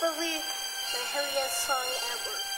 believe the heaviest song ever.